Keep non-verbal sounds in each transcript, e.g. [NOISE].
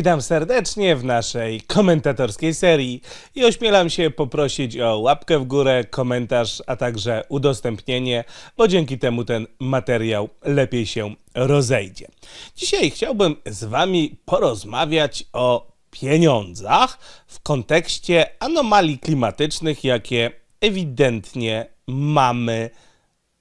Witam serdecznie w naszej komentatorskiej serii i ośmielam się poprosić o łapkę w górę, komentarz, a także udostępnienie, bo dzięki temu ten materiał lepiej się rozejdzie. Dzisiaj chciałbym z Wami porozmawiać o pieniądzach w kontekście anomalii klimatycznych, jakie ewidentnie mamy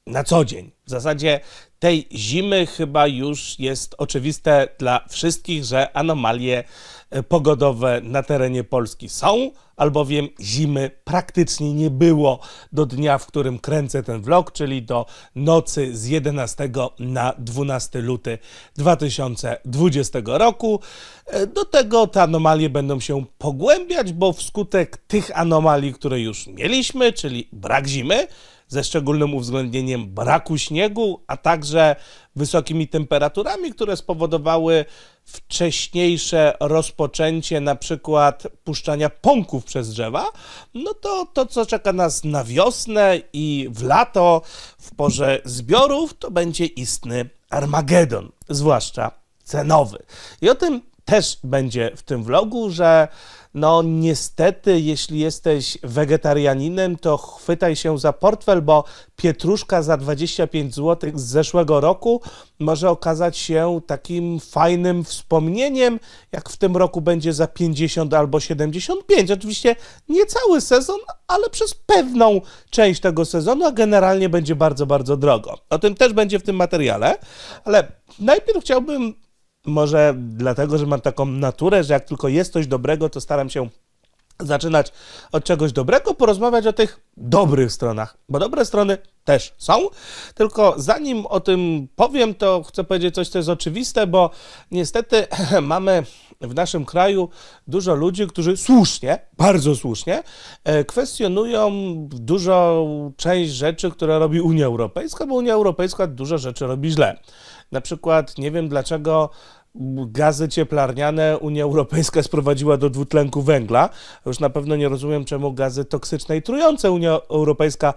na co dzień. W zasadzie tej zimy chyba już jest oczywiste dla wszystkich, że anomalie e, pogodowe na terenie Polski są, albowiem zimy praktycznie nie było do dnia, w którym kręcę ten vlog, czyli do nocy z 11 na 12 luty 2020 roku. E, do tego te anomalie będą się pogłębiać, bo wskutek tych anomalii, które już mieliśmy, czyli brak zimy, ze szczególnym uwzględnieniem braku śniegu, a także wysokimi temperaturami, które spowodowały wcześniejsze rozpoczęcie na przykład puszczania pąków przez drzewa, no to to, co czeka nas na wiosnę i w lato, w porze zbiorów, to będzie istny Armagedon, zwłaszcza cenowy. I o tym też będzie w tym vlogu, że no niestety, jeśli jesteś wegetarianinem, to chwytaj się za portfel, bo pietruszka za 25 zł z zeszłego roku może okazać się takim fajnym wspomnieniem, jak w tym roku będzie za 50 albo 75. Oczywiście nie cały sezon, ale przez pewną część tego sezonu, a generalnie będzie bardzo, bardzo drogo. O tym też będzie w tym materiale, ale najpierw chciałbym może dlatego, że mam taką naturę, że jak tylko jest coś dobrego, to staram się zaczynać od czegoś dobrego, porozmawiać o tych dobrych stronach, bo dobre strony też są. Tylko zanim o tym powiem, to chcę powiedzieć coś, co jest oczywiste, bo niestety [CLEARS THROAT] mamy w naszym kraju dużo ludzi, którzy słusznie, bardzo słusznie, e, kwestionują dużą część rzeczy, które robi Unia Europejska, bo Unia Europejska dużo rzeczy robi źle. Na przykład nie wiem dlaczego gazy cieplarniane Unia Europejska sprowadziła do dwutlenku węgla. Już na pewno nie rozumiem, czemu gazy toksyczne i trujące Unia Europejska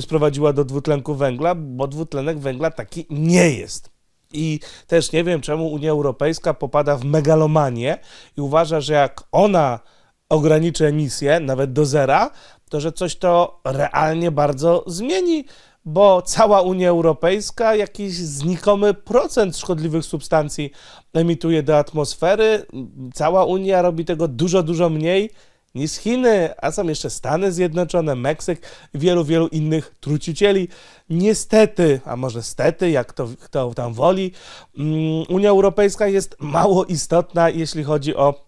sprowadziła do dwutlenku węgla, bo dwutlenek węgla taki nie jest. I też nie wiem, czemu Unia Europejska popada w megalomanię i uważa, że jak ona ograniczy emisję, nawet do zera, to że coś to realnie bardzo zmieni bo cała Unia Europejska jakiś znikomy procent szkodliwych substancji emituje do atmosfery. Cała Unia robi tego dużo, dużo mniej niż Chiny, a są jeszcze Stany Zjednoczone, Meksyk wielu, wielu innych trucicieli. Niestety, a może stety, jak to kto tam woli, mm, Unia Europejska jest mało istotna, jeśli chodzi o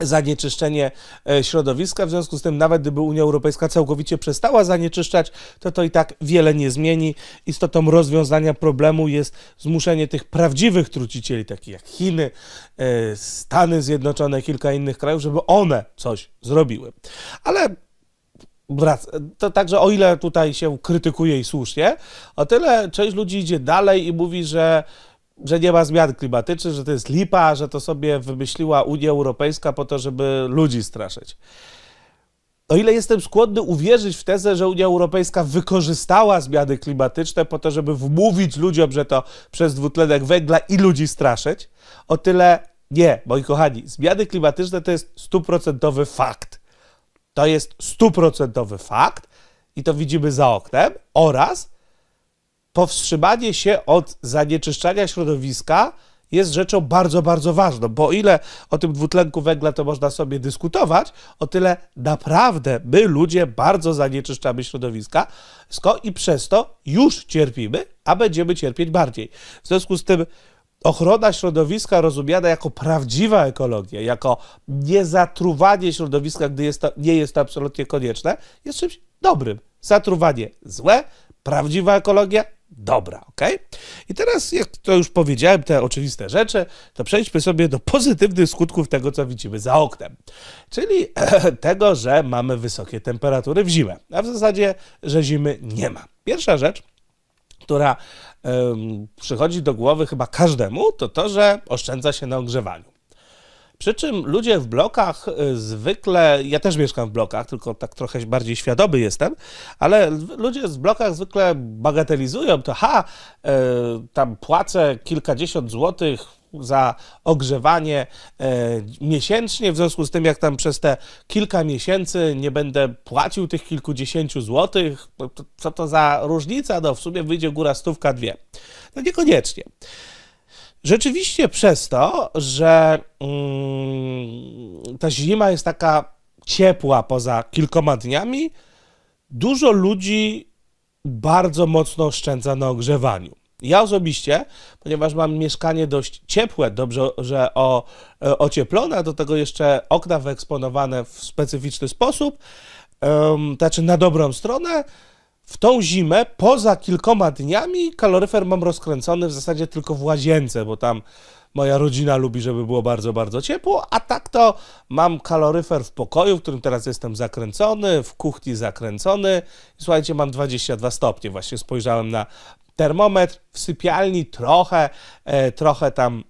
zanieczyszczenie e, środowiska. W związku z tym, nawet gdyby Unia Europejska całkowicie przestała zanieczyszczać, to to i tak wiele nie zmieni. Istotą rozwiązania problemu jest zmuszenie tych prawdziwych trucicieli, takich jak Chiny, e, Stany Zjednoczone, kilka innych krajów, żeby one coś zrobiły. Ale to także o ile tutaj się krytykuje i słusznie, o tyle część ludzi idzie dalej i mówi, że że nie ma zmian klimatycznych, że to jest lipa, że to sobie wymyśliła Unia Europejska po to, żeby ludzi straszyć. O ile jestem skłonny uwierzyć w tezę, że Unia Europejska wykorzystała zmiany klimatyczne po to, żeby wmówić ludziom, że to przez dwutlenek węgla i ludzi straszyć, o tyle nie, moi kochani. Zmiany klimatyczne to jest stuprocentowy fakt. To jest stuprocentowy fakt i to widzimy za oknem oraz powstrzymanie się od zanieczyszczania środowiska jest rzeczą bardzo, bardzo ważną, bo o ile o tym dwutlenku węgla to można sobie dyskutować, o tyle naprawdę my ludzie bardzo zanieczyszczamy środowiska i przez to już cierpimy, a będziemy cierpieć bardziej. W związku z tym ochrona środowiska rozumiana jako prawdziwa ekologia, jako niezatruwanie środowiska, gdy jest to, nie jest to absolutnie konieczne, jest czymś dobrym. Zatruwanie złe, prawdziwa ekologia dobra, ok? I teraz, jak to już powiedziałem, te oczywiste rzeczy, to przejdźmy sobie do pozytywnych skutków tego, co widzimy za oknem. Czyli [CLEARS THROAT] tego, że mamy wysokie temperatury w zimę, a w zasadzie, że zimy nie ma. Pierwsza rzecz, która przychodzi do głowy chyba każdemu, to to, że oszczędza się na ogrzewaniu. Przy czym ludzie w blokach y, zwykle, ja też mieszkam w blokach, tylko tak trochę bardziej świadomy jestem, ale ludzie w blokach zwykle bagatelizują to, ha, y, tam płacę kilkadziesiąt złotych za ogrzewanie e, miesięcznie, w związku z tym, jak tam przez te kilka miesięcy nie będę płacił tych kilkudziesięciu złotych, co to za różnica? No w sumie wyjdzie góra stówka, dwie. No niekoniecznie. Rzeczywiście przez to, że mm, ta zima jest taka ciepła poza kilkoma dniami, dużo ludzi bardzo mocno oszczędza na ogrzewaniu. Ja osobiście, ponieważ mam mieszkanie dość ciepłe, dobrze, że o, e, ocieplone, a do tego jeszcze okna wyeksponowane w specyficzny sposób, um, znaczy na dobrą stronę, w tą zimę, poza kilkoma dniami, kaloryfer mam rozkręcony w zasadzie tylko w łazience, bo tam moja rodzina lubi, żeby było bardzo, bardzo ciepło, a tak to mam kaloryfer w pokoju, w którym teraz jestem zakręcony, w kuchni zakręcony. Słuchajcie, mam 22 stopnie. Właśnie spojrzałem na termometr w sypialni, trochę, e, trochę tam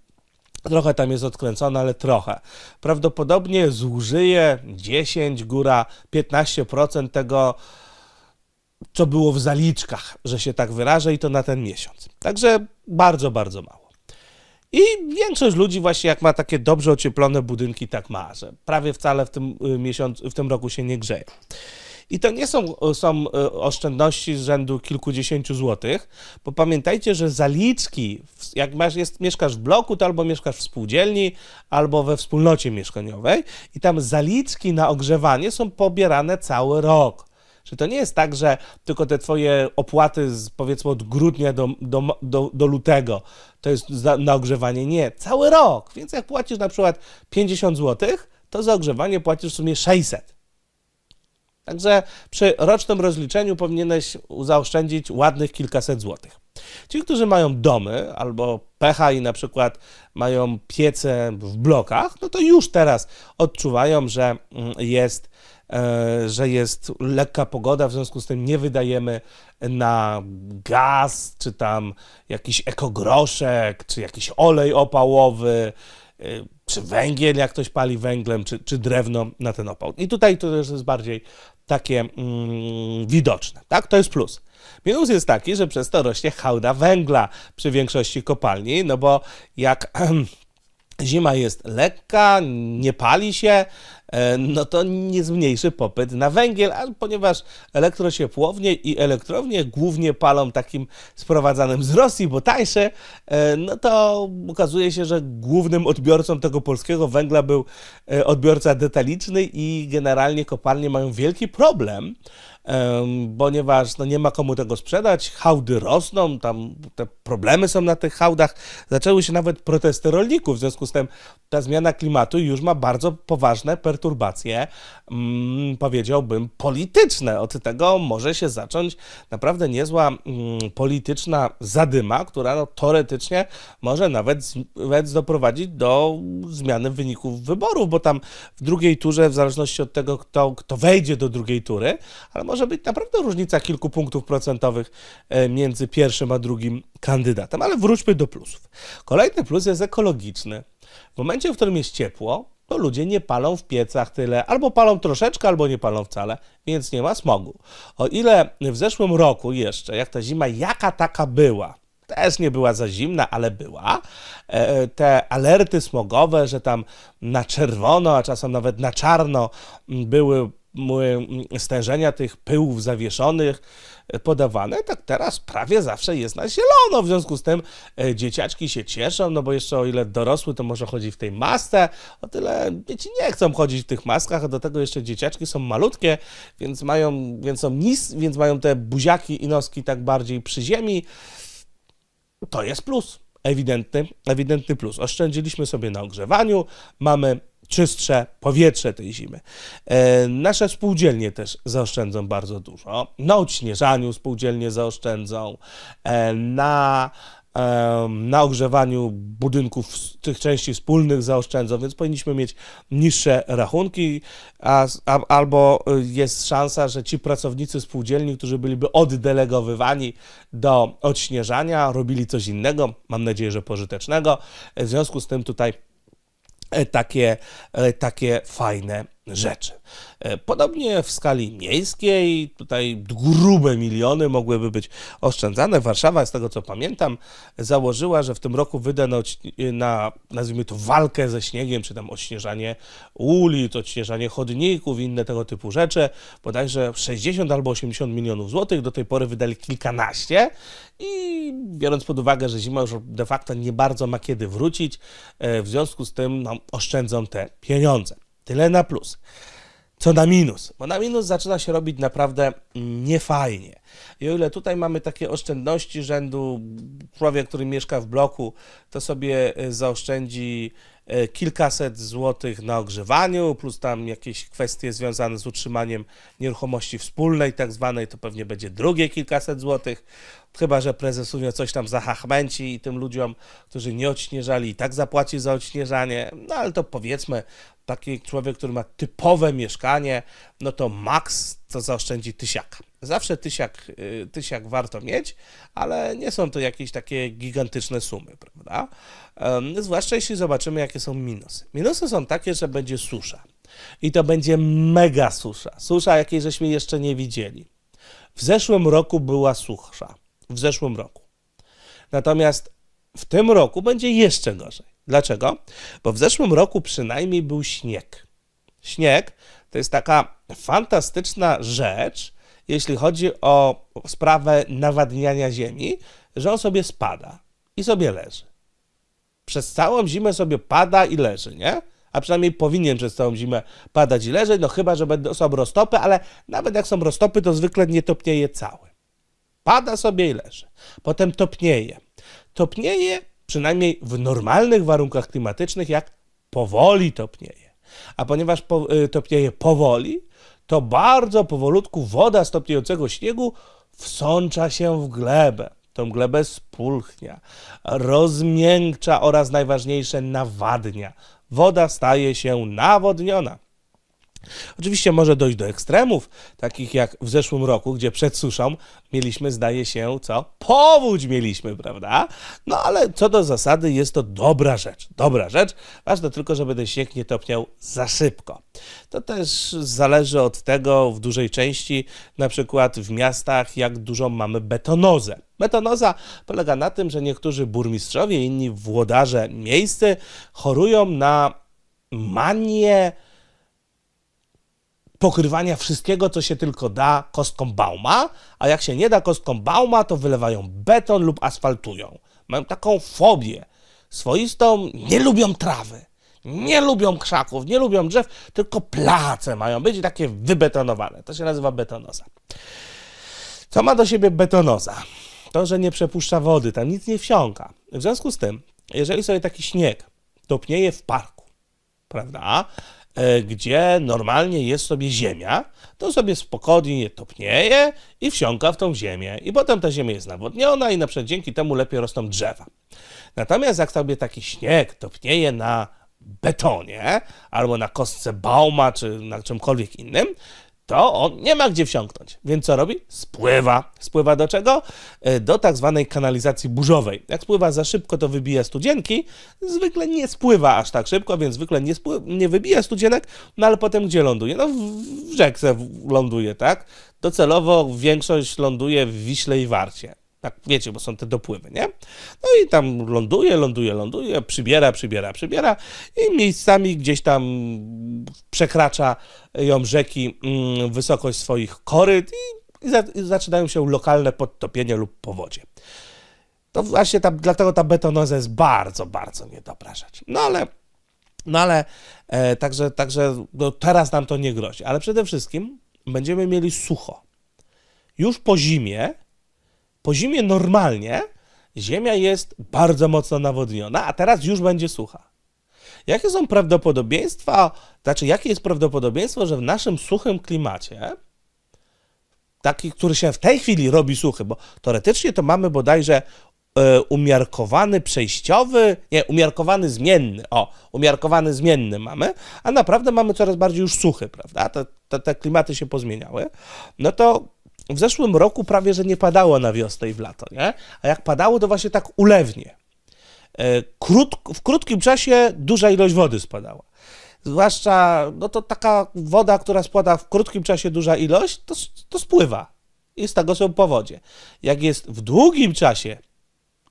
Trochę tam jest odkręcone, ale trochę. Prawdopodobnie zużyję 10, góra 15% tego, co było w zaliczkach, że się tak wyrażę, i to na ten miesiąc. Także bardzo, bardzo mało. I większość ludzi właśnie jak ma takie dobrze ocieplone budynki, tak ma, że prawie wcale w tym y, miesiącu, w tym roku się nie grzeje. I to nie są, są y, oszczędności z rzędu kilkudziesięciu złotych, bo pamiętajcie, że zaliczki, jak masz, jest, mieszkasz w bloku, to albo mieszkasz w spółdzielni, albo we wspólnocie mieszkaniowej i tam zaliczki na ogrzewanie są pobierane cały rok. Że to nie jest tak, że tylko te twoje opłaty z, powiedzmy od grudnia do, do, do, do lutego to jest za, na ogrzewanie. Nie, cały rok. Więc jak płacisz na przykład 50 zł, to za ogrzewanie płacisz w sumie 600. Także przy rocznym rozliczeniu powinieneś zaoszczędzić ładnych kilkaset złotych. Ci, którzy mają domy albo pecha i na przykład mają piece w blokach, no to już teraz odczuwają, że mm, jest że jest lekka pogoda, w związku z tym nie wydajemy na gaz, czy tam jakiś ekogroszek, czy jakiś olej opałowy, e, czy węgiel, jak ktoś pali węglem, czy, czy drewno na ten opał. I tutaj to już jest bardziej takie mm, widoczne, tak? To jest plus. Minus jest taki, że przez to rośnie hałda węgla przy większości kopalni, no bo jak [CLEARS THROAT] zima jest lekka, nie pali się, e, no to nie zmniejszy popyt na węgiel, a ponieważ elektrociepłownie i elektrownie głównie palą takim sprowadzanym z Rosji, bo tańsze, e, no to okazuje się, że głównym odbiorcą tego polskiego węgla był e, odbiorca detaliczny i generalnie kopalnie mają wielki problem, ponieważ no, nie ma komu tego sprzedać, hałdy rosną, tam te problemy są na tych hałdach, zaczęły się nawet protesty rolników, w związku z tym ta zmiana klimatu już ma bardzo poważne perturbacje, mm, powiedziałbym, polityczne. Od tego może się zacząć naprawdę niezła mm, polityczna zadyma, która no, teoretycznie może nawet, nawet doprowadzić do zmiany wyników wyborów, bo tam w drugiej turze, w zależności od tego, kto, kto wejdzie do drugiej tury, ale może być naprawdę różnica kilku punktów procentowych e, między pierwszym a drugim kandydatem. Ale wróćmy do plusów. Kolejny plus jest ekologiczny. W momencie, w którym jest ciepło, to ludzie nie palą w piecach tyle, albo palą troszeczkę, albo nie palą wcale, więc nie ma smogu. O ile w zeszłym roku jeszcze, jak ta zima jaka taka była, też nie była za zimna, ale była. E, te alerty smogowe, że tam na czerwono, a czasem nawet na czarno były stężenia tych pyłów zawieszonych e, podawane, tak teraz prawie zawsze jest na zielono. W związku z tym e, dzieciaczki się cieszą, no bo jeszcze o ile dorosły to może chodzi w tej masce, o tyle dzieci nie chcą chodzić w tych maskach, a do tego jeszcze dzieciaczki są malutkie, więc mają, więc są nis, więc mają te buziaki i noski tak bardziej przy ziemi. To jest plus. Ewidentny, ewidentny plus. Oszczędziliśmy sobie na ogrzewaniu, mamy czystsze powietrze tej zimy. E, nasze spółdzielnie też zaoszczędzą bardzo dużo. Na odśnieżaniu spółdzielnie zaoszczędzą, e, na na ogrzewaniu budynków tych części wspólnych zaoszczędzą, więc powinniśmy mieć niższe rachunki, a, a, albo jest szansa, że ci pracownicy spółdzielni, którzy byliby oddelegowywani do odśnieżania, robili coś innego, mam nadzieję, że pożytecznego. W związku z tym tutaj E, takie, e, takie fajne rzeczy. E, podobnie w skali miejskiej, tutaj grube miliony mogłyby być oszczędzane. Warszawa, z tego co pamiętam, założyła, że w tym roku wyda na, na nazwijmy to, walkę ze śniegiem, czy tam odśnieżanie ulic, odśnieżanie chodników, inne tego typu rzeczy. Bodajże 60 albo 80 milionów złotych, do tej pory wydali kilkanaście i biorąc pod uwagę, że zima już de facto nie bardzo ma kiedy wrócić, e, w związku z tym no, oszczędzą te pieniądze. Tyle na plus. Co na minus? Bo na minus zaczyna się robić naprawdę niefajnie. I o ile tutaj mamy takie oszczędności rzędu człowiek, który mieszka w bloku, to sobie e, zaoszczędzi e, kilkaset złotych na ogrzewaniu, plus tam jakieś kwestie związane z utrzymaniem nieruchomości wspólnej, tak zwanej, to pewnie będzie drugie kilkaset złotych. Chyba, że prezes Unio coś tam zahachmęci i tym ludziom, którzy nie odśnieżali, i tak zapłaci za odśnieżanie. No ale to powiedzmy, taki człowiek, który ma typowe mieszkanie, no to maks to zaoszczędzi tysiaka. Zawsze tysiak, y, tysiak warto mieć, ale nie są to jakieś takie gigantyczne sumy, prawda? Zwłaszcza jeśli zobaczymy, jakie są minusy. Minusy są takie, że będzie susza. I to będzie mega susza. Susza, jakiej żeśmy jeszcze nie widzieli. W zeszłym roku była susza. W zeszłym roku. Natomiast w tym roku będzie jeszcze gorzej. Dlaczego? Bo w zeszłym roku przynajmniej był śnieg. Śnieg to jest taka fantastyczna rzecz, jeśli chodzi o sprawę nawadniania ziemi, że on sobie spada i sobie leży. Przez całą zimę sobie pada i leży, nie? A przynajmniej powinien przez całą zimę padać i leżeć, no chyba, że będą, są roztopy, ale nawet jak są roztopy, to zwykle nie topnieje cały. Pada sobie i leży. Potem topnieje. Topnieje przynajmniej w normalnych warunkach klimatycznych, jak powoli topnieje. A ponieważ po, y, topnieje powoli, to bardzo powolutku woda stopniejącego śniegu wsącza się w glebę. Tą glebę spulchnia, rozmiękcza oraz najważniejsze nawadnia. Woda staje się nawodniona. Oczywiście może dojść do ekstremów, takich jak w zeszłym roku, gdzie przed suszą mieliśmy, zdaje się, co? Powódź mieliśmy, prawda? No ale co do zasady jest to dobra rzecz. Dobra rzecz. Ważne tylko, żeby ten śnieg nie topniał za szybko. To też zależy od tego w dużej części, na przykład w miastach, jak dużą mamy betonozę. Betonoza polega na tym, że niektórzy burmistrzowie, inni włodarze miejscy chorują na manię pokrywania wszystkiego, co się tylko da kostką Bauma, a jak się nie da kostką Bauma, to wylewają beton lub asfaltują. Mają taką fobię swoistą, nie lubią trawy, nie lubią krzaków, nie lubią drzew, tylko place mają być takie wybetonowane. To się nazywa betonoza. Co ma do siebie betonoza? To, że nie przepuszcza wody, tam nic nie wsiąka. W związku z tym, jeżeli sobie taki śnieg topnieje w parku, prawda, gdzie normalnie jest sobie ziemia, to sobie spokojnie topnieje i wsiąka w tą ziemię. I potem ta ziemia jest nawodniona i na przykład dzięki temu lepiej rosną drzewa. Natomiast jak sobie taki śnieg topnieje na betonie albo na kostce bauma czy na czymkolwiek innym, to on nie ma gdzie wsiąknąć. Więc co robi? Spływa. Spływa do czego? E, do tak zwanej kanalizacji burzowej. Jak spływa za szybko, to wybija studzienki. Zwykle nie spływa aż tak szybko, więc zwykle nie, nie wybija studzienek, no ale potem gdzie ląduje? No w rzece ląduje, tak? Docelowo większość ląduje w Wiśle i Warcie. Tak, wiecie, bo są te dopływy, nie? No i tam ląduje, ląduje, ląduje, przybiera, przybiera, przybiera i miejscami gdzieś tam przekracza ją rzeki mm, wysokość swoich koryt i, i, za, i zaczynają się lokalne podtopienia lub powodzie. To właśnie ta, dlatego ta betonoza jest bardzo, bardzo niedobra rzecz. No ale, no ale e, także, także no teraz nam to nie grozi. Ale przede wszystkim będziemy mieli sucho. Już po zimie po zimie normalnie ziemia jest bardzo mocno nawodniona, a teraz już będzie sucha. Jakie są prawdopodobieństwa, znaczy jakie jest prawdopodobieństwo, że w naszym suchym klimacie, taki, który się w tej chwili robi suchy, bo teoretycznie to mamy bodajże e, umiarkowany przejściowy, nie, umiarkowany zmienny, o, umiarkowany zmienny mamy, a naprawdę mamy coraz bardziej już suchy, prawda? Te, te, te klimaty się pozmieniały, no to w zeszłym roku prawie, że nie padało na wiosnę i w lato, nie? A jak padało, to właśnie tak ulewnie. E, w krótkim czasie duża ilość wody spadała. zwłaszcza, no to taka woda, która spada w krótkim czasie duża ilość, to, to spływa i z tego są powodzie. Jak jest w długim czasie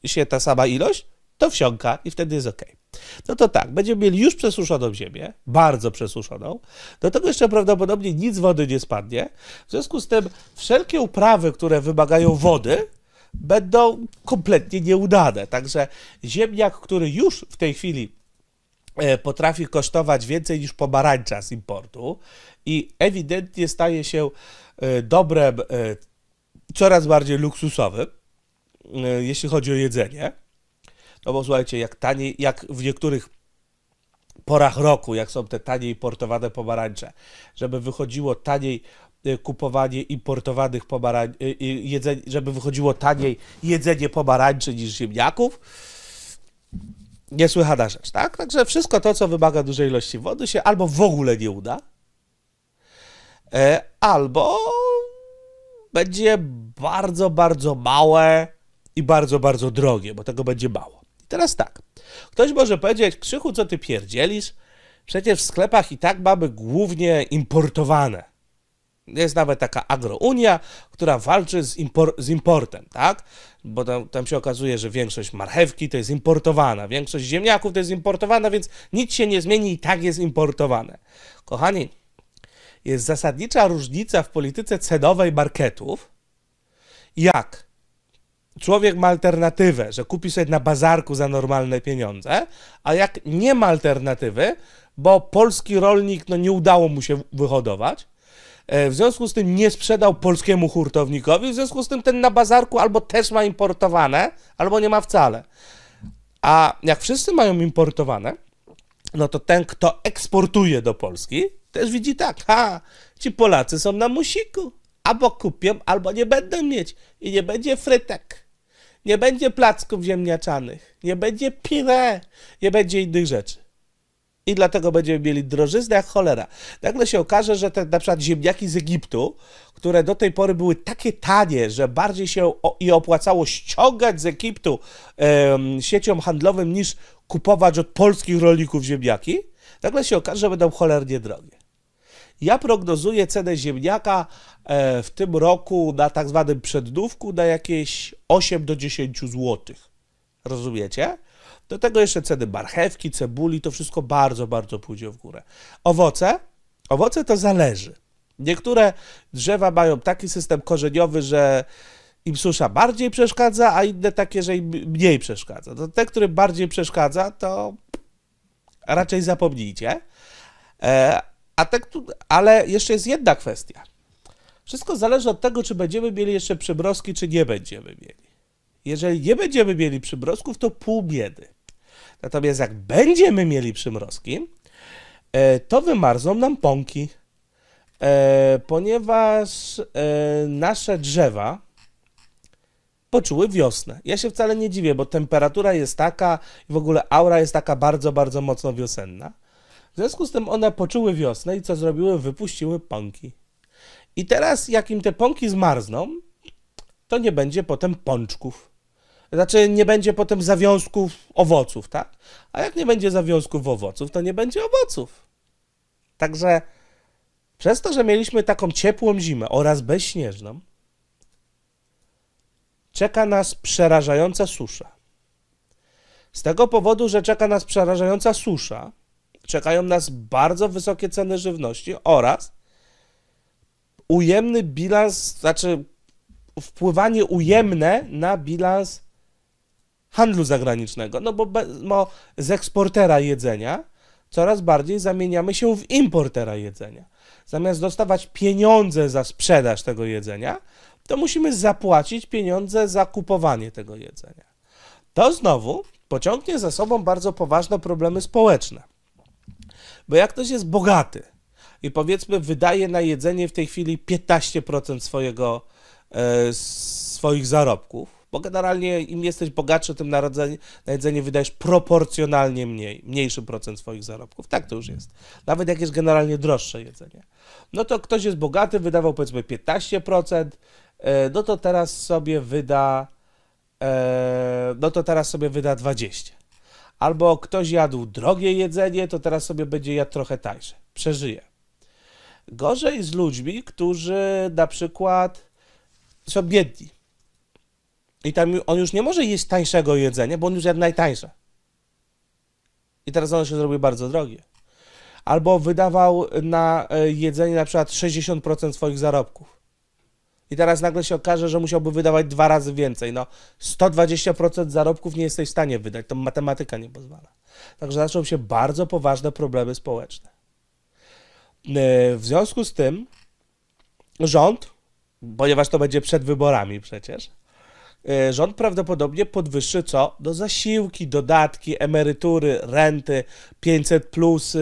się ta sama ilość, to wsiąka i wtedy jest ok. No to tak, będziemy mieli już przesuszoną ziemię, bardzo przesuszoną. Do tego jeszcze prawdopodobnie nic wody nie spadnie. W związku z tym wszelkie uprawy, które wymagają wody, będą kompletnie nieudane. Także ziemniak, który już w tej chwili e, potrafi kosztować więcej niż pomarańcza z importu i ewidentnie staje się e, dobrem e, coraz bardziej luksusowym, jeśli chodzi o jedzenie. No bo słuchajcie, jak taniej, jak w niektórych porach roku, jak są te taniej importowane pomarańcze, żeby wychodziło taniej Y, kupowanie importowanych pomarańczy, y, y, żeby wychodziło taniej jedzenie pomarańczy niż ziemniaków. Niesłychana rzecz, tak? Także wszystko to, co wymaga dużej ilości wody, się albo w ogóle nie uda, e, albo będzie bardzo, bardzo małe i bardzo, bardzo drogie, bo tego będzie mało. Teraz tak, ktoś może powiedzieć, Krzychu, co ty pierdzielisz? Przecież w sklepach i tak mamy głównie importowane. Jest nawet taka agrounia, która walczy z, impor z importem, tak? Bo tam, tam, się okazuje, że większość marchewki to jest importowana, większość ziemniaków to jest importowana, więc nic się nie zmieni i tak jest importowane. Kochani, jest zasadnicza różnica w polityce cenowej marketów, jak człowiek ma alternatywę, że kupi sobie na bazarku za normalne pieniądze, a jak nie ma alternatywy, bo polski rolnik no, nie udało mu się wyhodować, E, w związku z tym nie sprzedał polskiemu hurtownikowi, w związku z tym ten na bazarku albo też ma importowane, albo nie ma wcale. A jak wszyscy mają importowane, no to ten, kto eksportuje do Polski, też widzi tak, ha, ci Polacy są na musiku, albo kupią, albo nie będą mieć i nie będzie frytek, nie będzie placków ziemniaczanych, nie będzie pire, nie będzie innych rzeczy i dlatego będziemy mieli drożyznę jak cholera. Nagle się okaże, że te na przykład ziemniaki z Egiptu, które do tej pory były takie tanie, że bardziej się i opłacało ściągać z Egiptu um, siecią handlową niż kupować od polskich rolników ziemniaki, nagle się okaże, że będą cholernie drogie. Ja prognozuję cenę ziemniaka e, w tym roku na tak zwanym przednówku na jakieś 8 do 10 zł. Rozumiecie? Do tego jeszcze ceny marchewki, cebuli, to wszystko bardzo, bardzo pójdzie w górę. Owoce? Owoce to zależy. Niektóre drzewa mają taki system korzeniowy, że im susza bardziej przeszkadza, a inne takie, że im mniej przeszkadza. To te, które bardziej przeszkadza, to raczej zapomnijcie. A te, ale jeszcze jest jedna kwestia. Wszystko zależy od tego, czy będziemy mieli jeszcze przymrozki, czy nie będziemy mieli. Jeżeli nie będziemy mieli przymrozków, to pół biedy. Natomiast jak będziemy mieli przymrozki, e, to wymarzną nam pąki, e, ponieważ e, nasze drzewa poczuły wiosnę. Ja się wcale nie dziwię, bo temperatura jest taka i w ogóle aura jest taka bardzo, bardzo mocno wiosenna. W związku z tym one poczuły wiosnę i co zrobiły? Wypuściły pąki. I teraz, jak im te pąki zmarzną, to nie będzie potem pączków. Znaczy nie będzie potem zawiązków owoców, tak? A jak nie będzie zawiązków owoców, to nie będzie owoców. Także przez to, że mieliśmy taką ciepłą zimę oraz bezśnieżną, czeka nas przerażająca susza. Z tego powodu, że czeka nas przerażająca susza, czekają nas bardzo wysokie ceny żywności oraz ujemny bilans, znaczy wpływanie ujemne na bilans handlu zagranicznego, no bo, bo z eksportera jedzenia coraz bardziej zamieniamy się w importera jedzenia. Zamiast dostawać pieniądze za sprzedaż tego jedzenia, to musimy zapłacić pieniądze za kupowanie tego jedzenia. To znowu pociągnie za sobą bardzo poważne problemy społeczne. Bo jak ktoś jest bogaty i powiedzmy wydaje na jedzenie w tej chwili 15% swojego, e, swoich zarobków, bo generalnie im jesteś bogatszy, tym na, na jedzenie wydajesz proporcjonalnie mniej, mniejszy procent swoich zarobków. Tak to już jest. Nawet jak jest generalnie droższe jedzenie. No to ktoś jest bogaty, wydawał powiedzmy 15%, e, no to teraz sobie wyda, e, no to teraz sobie wyda 20%. Albo ktoś jadł drogie jedzenie, to teraz sobie będzie jadł trochę tańsze. Przeżyje. Gorzej z ludźmi, którzy na przykład są biedni. I tam on już nie może jeść tańszego jedzenia, bo on już jadł najtańsze. I teraz ono się zrobi bardzo drogie. Albo wydawał na e, jedzenie na przykład 60% swoich zarobków. I teraz nagle się okaże, że musiałby wydawać dwa razy więcej. No, 120% zarobków nie jesteś w stanie wydać, to matematyka nie pozwala. Także zaczną się bardzo poważne problemy społeczne. E, w związku z tym rząd, ponieważ to będzie przed wyborami przecież, rząd prawdopodobnie podwyższy co? Do zasiłki, dodatki, emerytury, renty, 500 plus,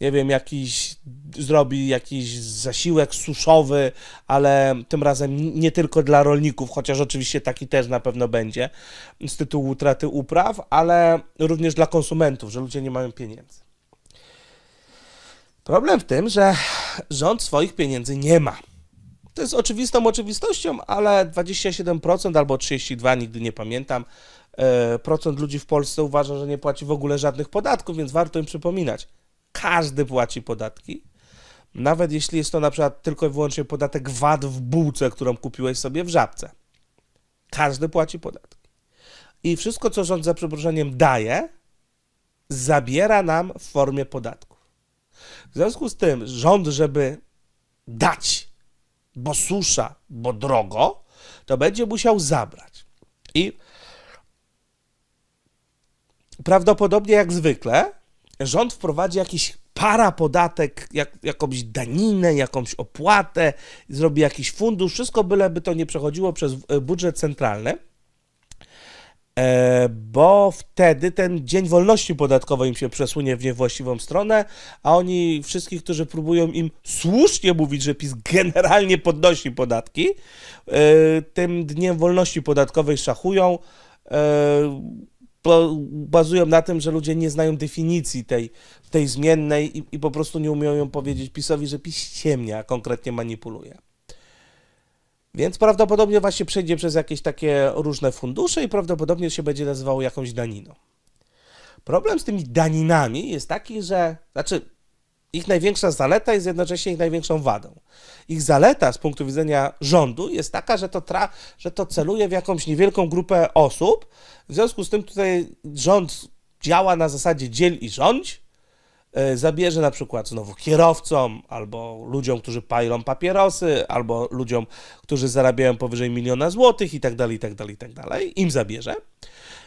nie wiem, jakiś zrobi jakiś zasiłek suszowy, ale tym razem nie tylko dla rolników, chociaż oczywiście taki też na pewno będzie z tytułu utraty upraw, ale również dla konsumentów, że ludzie nie mają pieniędzy. Problem w tym, że rząd swoich pieniędzy nie ma. To jest oczywistą oczywistością, ale 27% albo 32%, nigdy nie pamiętam, e, procent ludzi w Polsce uważa, że nie płaci w ogóle żadnych podatków, więc warto im przypominać. Każdy płaci podatki, nawet jeśli jest to na przykład tylko i wyłącznie podatek VAT w bułce, którą kupiłeś sobie w żabce. Każdy płaci podatki. I wszystko, co rząd za przeproszeniem daje, zabiera nam w formie podatków. W związku z tym rząd, żeby dać, bo susza, bo drogo, to będzie musiał zabrać. I prawdopodobnie jak zwykle rząd wprowadzi jakiś parapodatek, jak, jakąś daninę, jakąś opłatę, zrobi jakiś fundusz, wszystko byleby to nie przechodziło przez e, budżet centralny, bo wtedy ten dzień wolności podatkowej im się przesunie w niewłaściwą stronę, a oni, wszystkich, którzy próbują im słusznie mówić, że PiS generalnie podnosi podatki, e, tym dniem wolności podatkowej szachują, bazują na tym, że ludzie nie znają definicji tej, tej zmiennej i, i po prostu nie umieją ją powiedzieć PiSowi, że PiS ciemnia, a konkretnie manipuluje. Więc prawdopodobnie właśnie przejdzie przez jakieś takie różne fundusze i prawdopodobnie się będzie nazywało jakąś daniną. Problem z tymi daninami jest taki, że, znaczy, ich największa zaleta jest jednocześnie ich największą wadą. Ich zaleta z punktu widzenia rządu jest taka, że to, tra, że to celuje w jakąś niewielką grupę osób. W związku z tym tutaj rząd działa na zasadzie dziel i rządź. E, zabierze na przykład znowu kierowcom, albo ludziom, którzy palą papierosy, albo ludziom, którzy zarabiają powyżej miliona złotych i tak dalej, i tak dalej, i tak dalej. Im zabierze.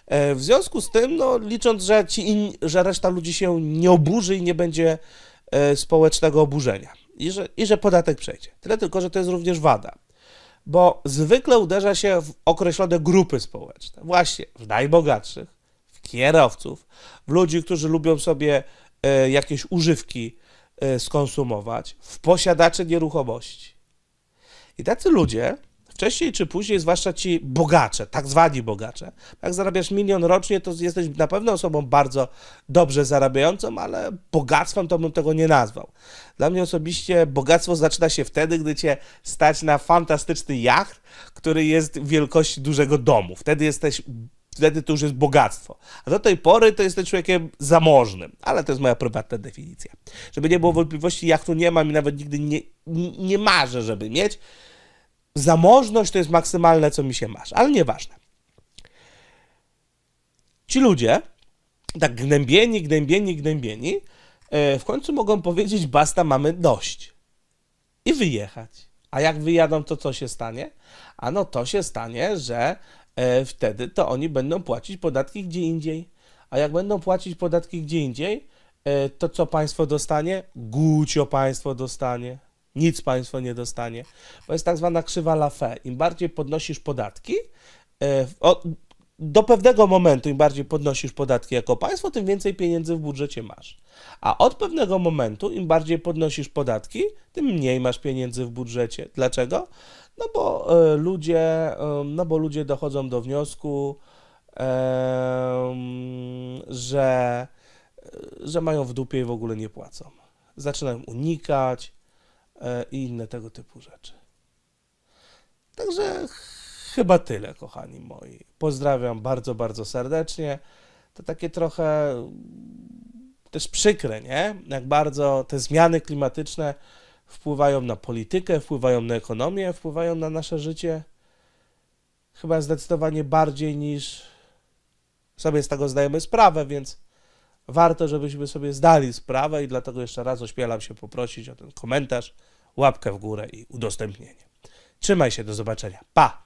E, w związku z tym, no, licząc, że, ci in, że reszta ludzi się nie oburzy i nie będzie E, społecznego oburzenia i że, i że podatek przejdzie. Tyle tylko, że to jest również wada, bo zwykle uderza się w określone grupy społeczne, właśnie w najbogatszych, w kierowców, w ludzi, którzy lubią sobie jakieś używki e, skonsumować, w posiadaczy nieruchomości. I tacy ludzie Wcześniej czy później, zwłaszcza ci bogacze, tak zwani bogacze, jak zarabiasz milion rocznie, to jesteś na pewno osobą bardzo dobrze zarabiającą, ale bogactwem to bym tego nie nazwał. Dla mnie osobiście bogactwo zaczyna się wtedy, gdy cię stać na fantastyczny jacht, który jest wielkości dużego domu. Wtedy jesteś wtedy to już jest bogactwo. A do tej pory to jesteś człowiekiem zamożnym, ale to jest moja prywatna definicja. Żeby nie było wątpliwości, jachtu nie mam i nawet nigdy nie, nie marzę, żeby mieć zamożność to jest maksymalne, co mi się masz, ale nieważne. Ci ludzie, tak gnębieni, gnębieni, gnębieni, e, w końcu mogą powiedzieć, basta, mamy dość. I wyjechać. A jak wyjadą, to co się stanie? Ano to się stanie, że e, wtedy to oni będą płacić podatki gdzie indziej. A jak będą płacić podatki gdzie indziej, e, to co państwo dostanie? Gucio państwo dostanie nic państwo nie dostanie. To jest tak zwana krzywa Lafay. Im bardziej podnosisz podatki, e, do pewnego momentu, im bardziej podnosisz podatki jako państwo, tym więcej pieniędzy w budżecie masz. A od pewnego momentu, im bardziej podnosisz podatki, tym mniej masz pieniędzy w budżecie. Dlaczego? No bo e, ludzie, no bo ludzie dochodzą do wniosku, że, że mają w dupie i w ogóle nie płacą. Zaczynają unikać, E, i inne tego typu rzeczy. Także chyba tyle, kochani moi. Pozdrawiam bardzo, bardzo serdecznie. to takie trochę też przykre, nie? Jak bardzo te zmiany klimatyczne wpływają na politykę, wpływają na ekonomię, wpływają na nasze życie chyba zdecydowanie bardziej niż sobie z tego zdajemy sprawę, więc warto, żebyśmy sobie zdali sprawę i dlatego jeszcze raz ośmielam się poprosić o ten komentarz, łapkę w górę i udostępnienie. Trzymaj się, do zobaczenia. Pa!